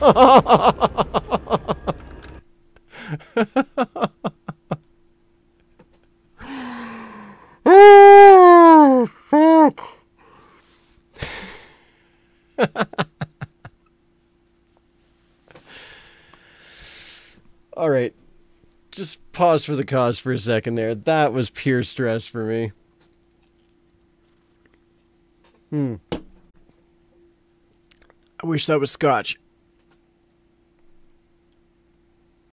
oh, fuck. All right. Just pause for the cause for a second there. That was pure stress for me. Hmm. I wish that was scotch.